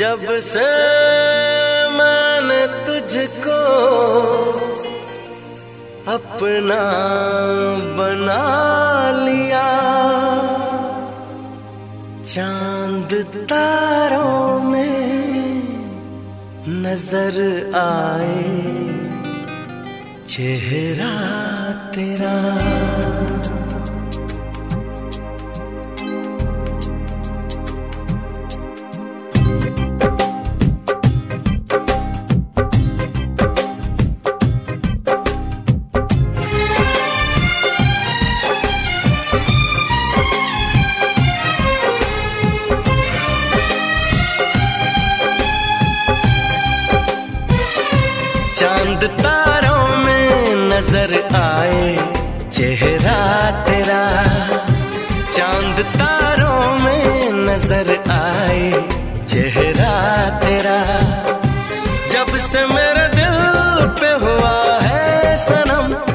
जब से मैंने तुझको अपना बना लिया चाँद तारों में नज़र आए चेहरा तेरा। தரிசனம்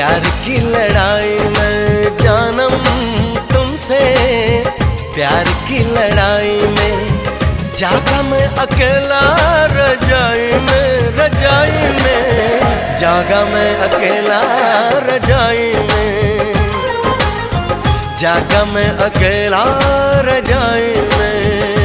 प्यार की लड़ाई में जानम तुमसे। प्यार की लड़ाई में जागा मैं अकेला रजाई में रजाई में। जागा मैं अकेला रजाई में। जागा मैं अकेला रजाई में।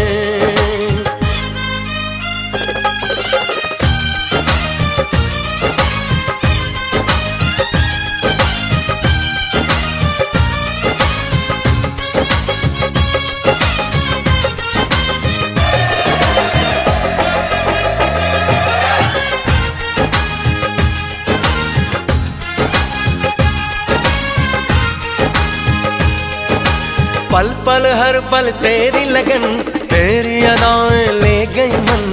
पल, हर पल तेरी लगन, तेरी अदाएँ ले गई मन।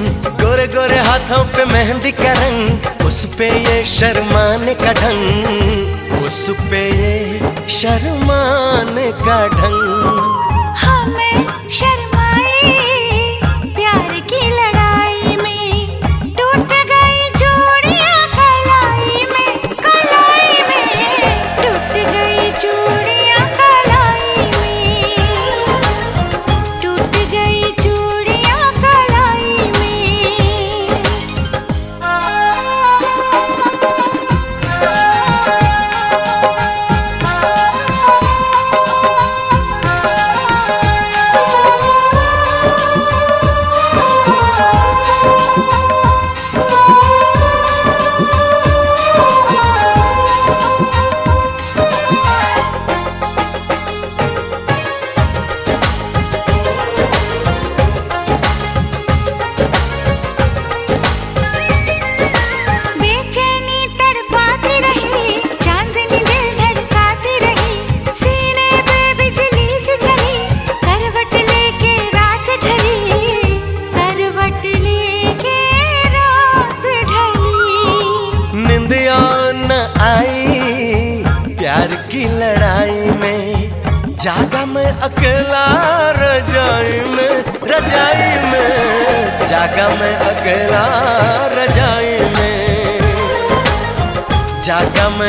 गोरे गोरे हाथों पे मेहंदी का रंग, उस पे ये शर्माने का ढंग, उस पे ये शर्माने का ढंग।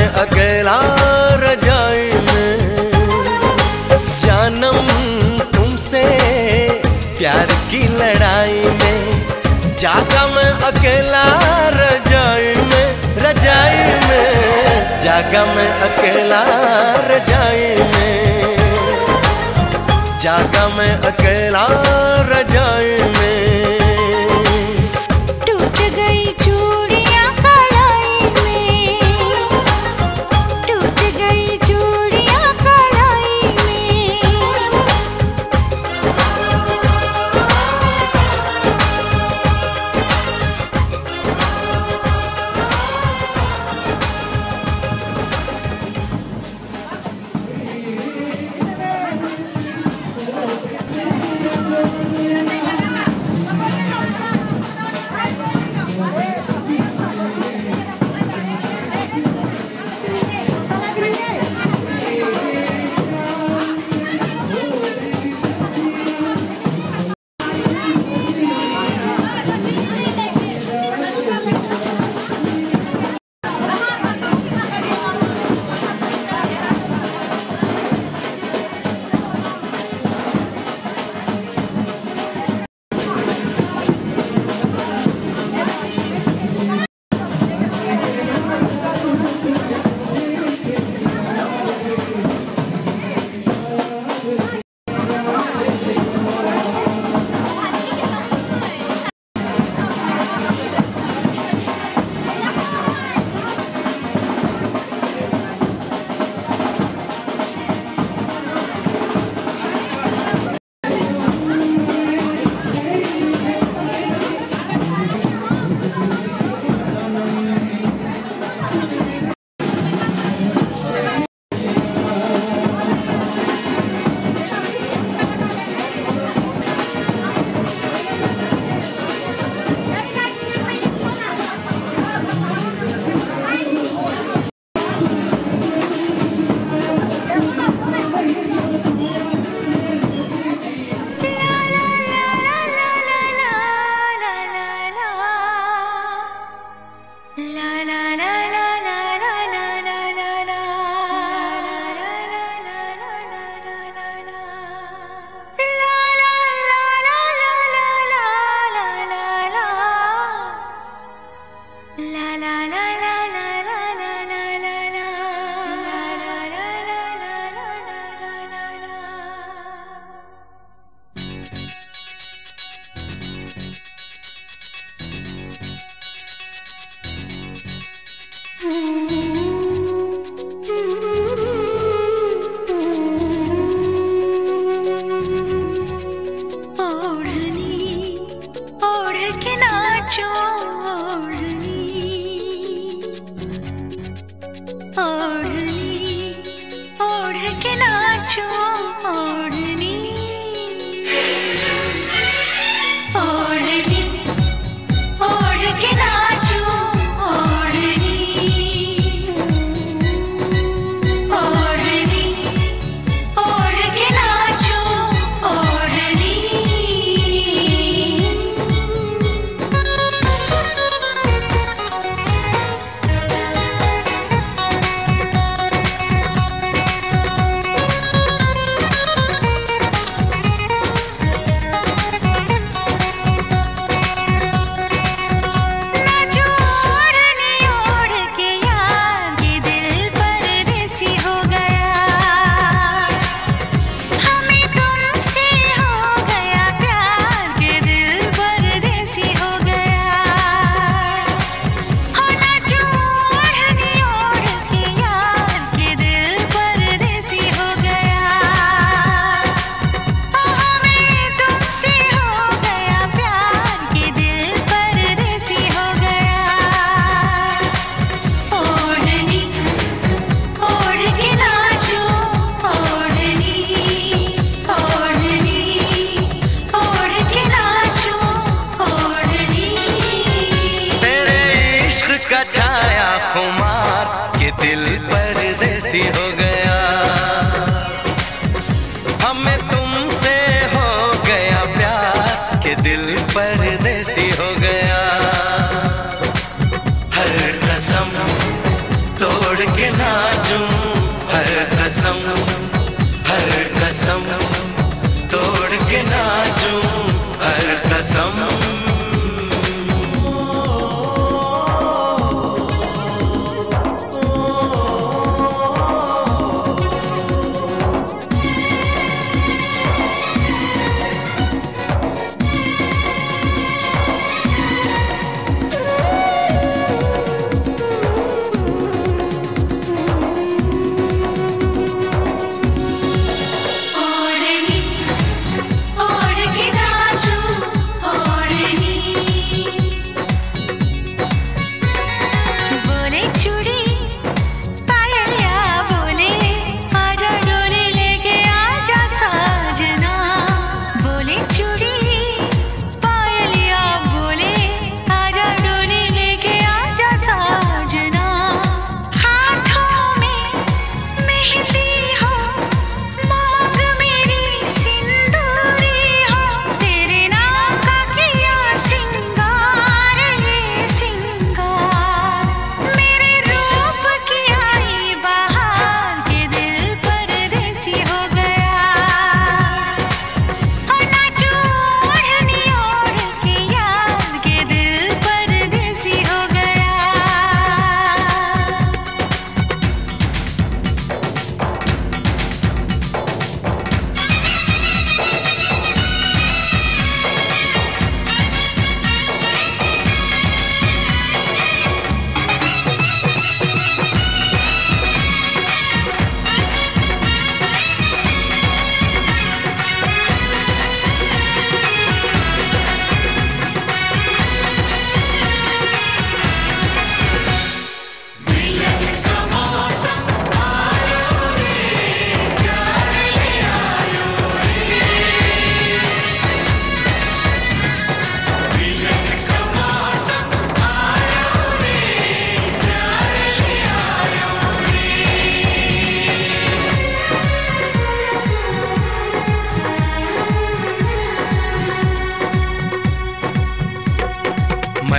अकेला रजाई में। जानम तुमसे प्यार की लड़ाई में। जागा मैं अकेला रजाई में रजाई में। जागा मैं अकेला रजाई में। जागा मैं अकेला रजाई में।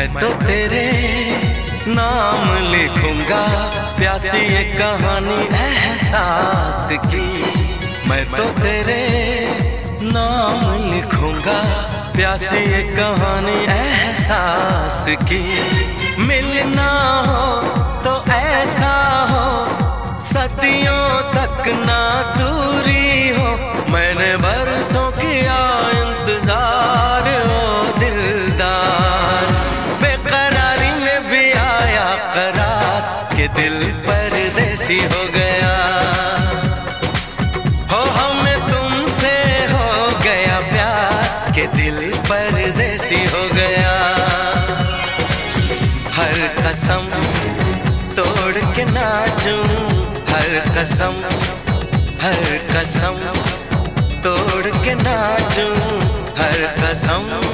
मैं तो तेरे नाम लिखूँगा। प्यासी ये कहानी, एहसास की। मैं तो तेरे नाम लिखूँगा। प्यासी ये कहानी, एहसास की। मिलना हो तो ऐसा हो, सदियों तक ना दूरी हो। मैंने बरसों किया इंतज़ार परदेसी हो गया। हो हमें तुमसे हो गया प्यार के दिल परदेसी हो गया। हर कसम तोड़ के नाचूं, हर कसम हर कसम तोड़ के नाचूं, हर कसम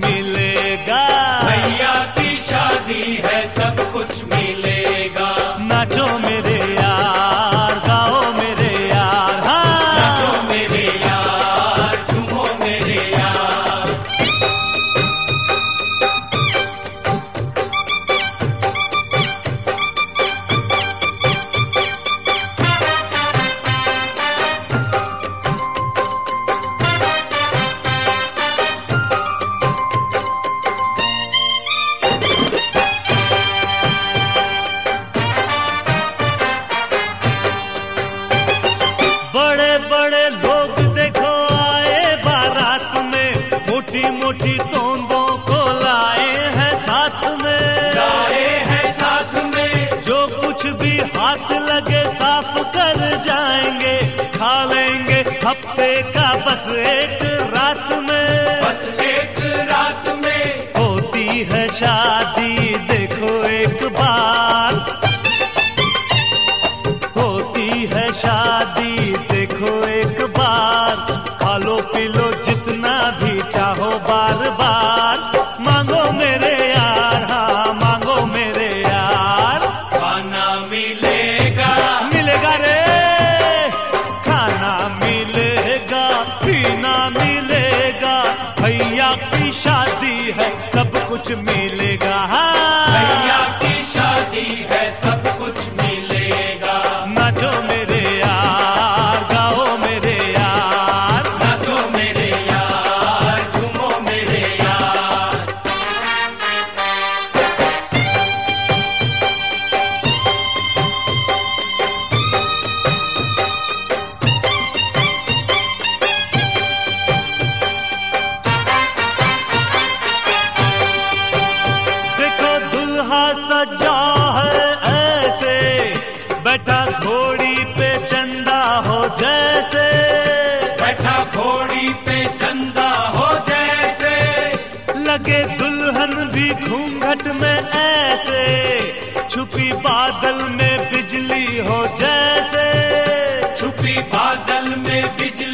me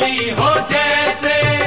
बिजली हो जैसे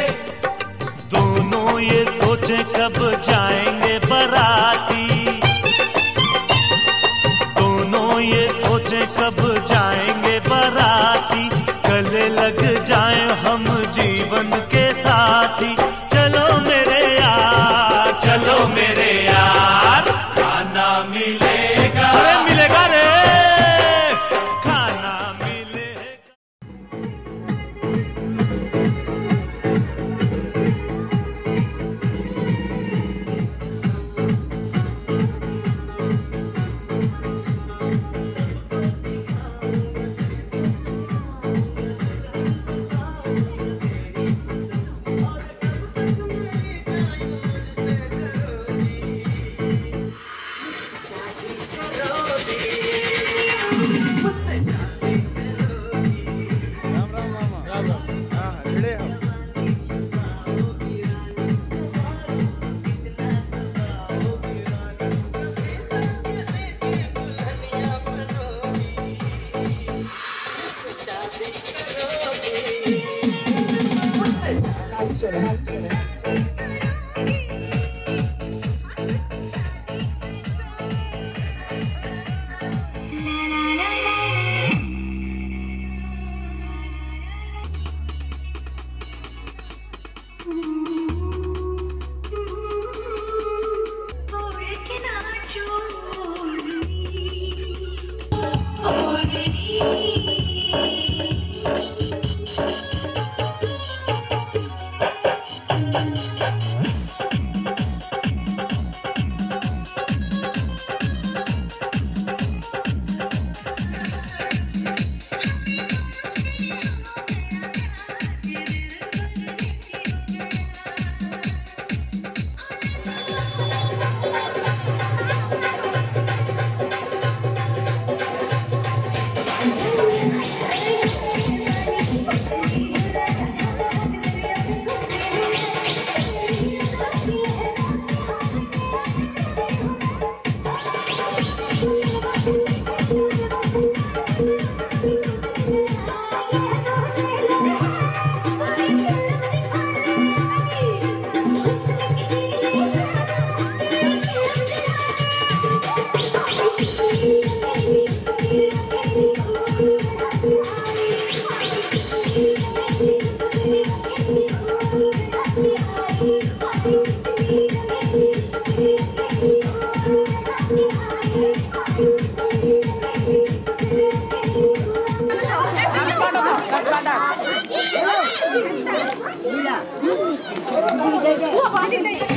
我反正得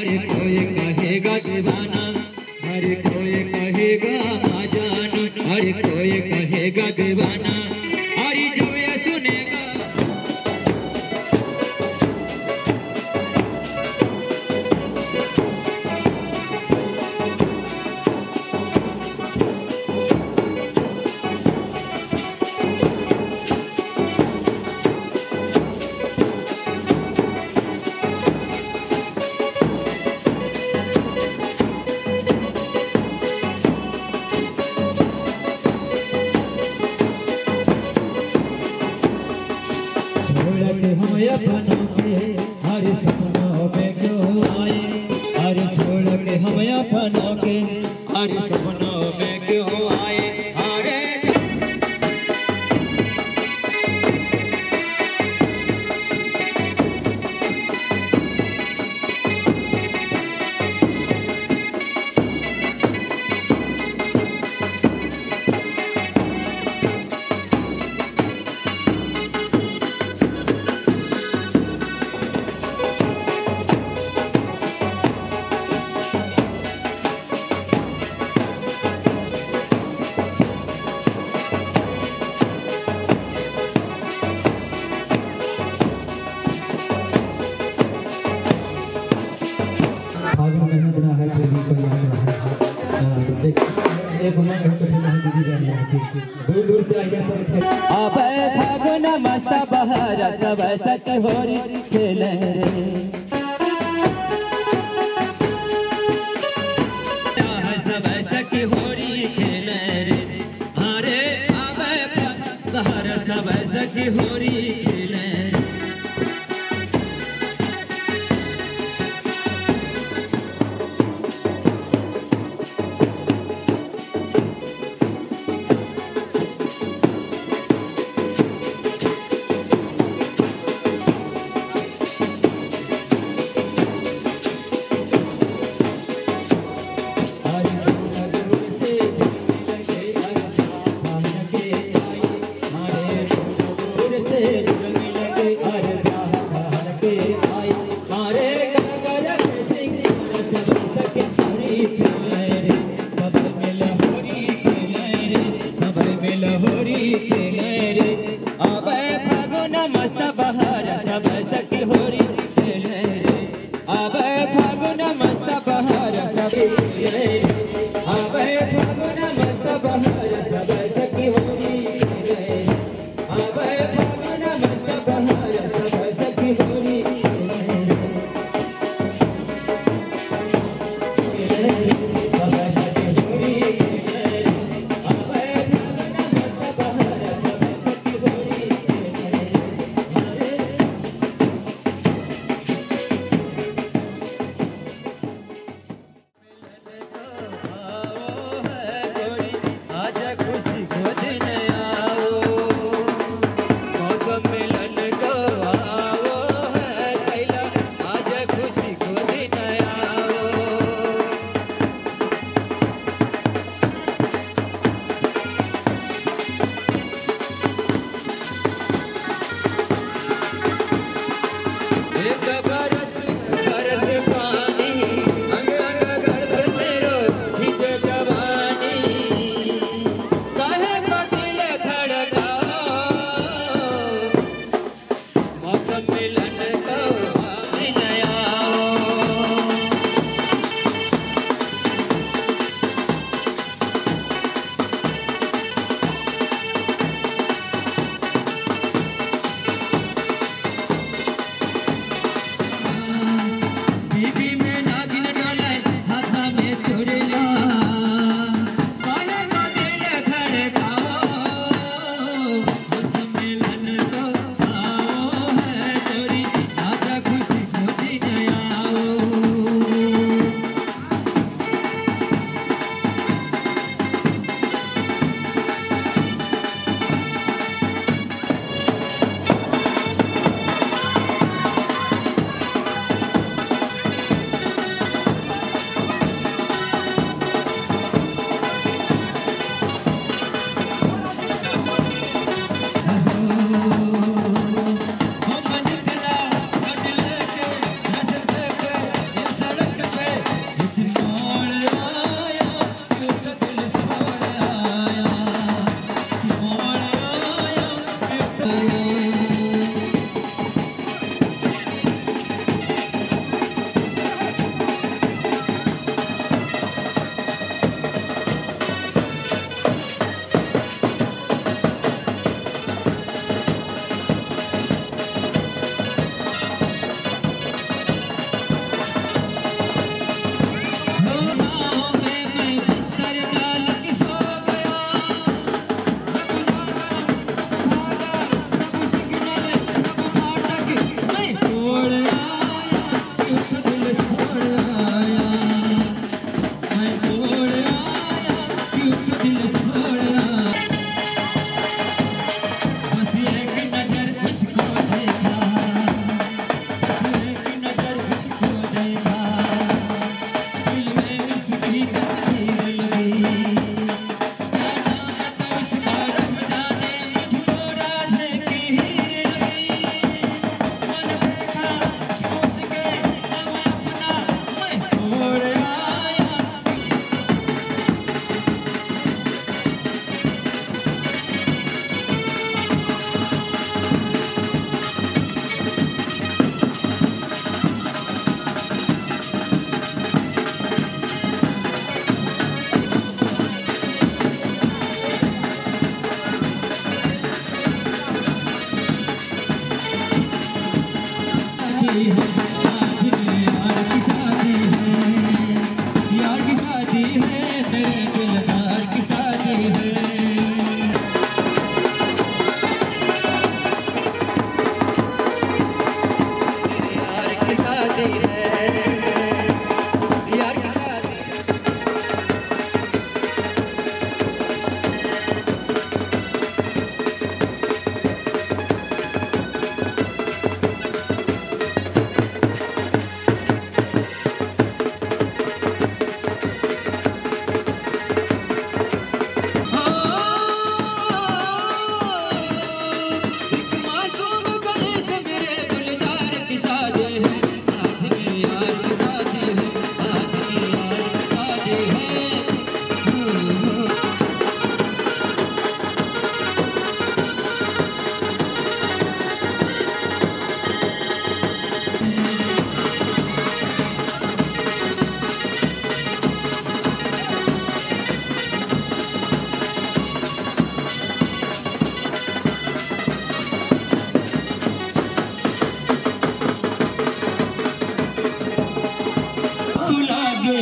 हर कोई कहेगा दीवाना हर कोई कहेगा जान हर कोई कहेगा दीवाना।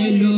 hello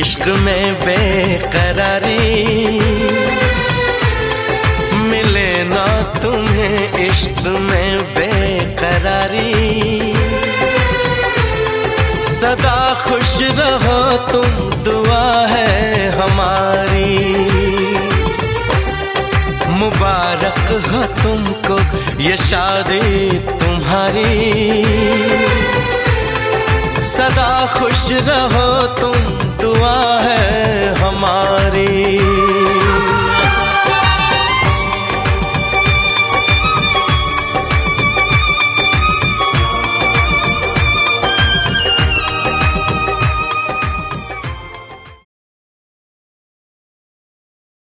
इश्क में बेकरारी। मिले ना तुम्हें इश्क में बेकरारी। सदा खुश रहो, तुम दुआ है हमारी। मुबारक हो तुमको ये शादी तुम्हारी। सदा खुश रहो, तुम दुआ है हमारी।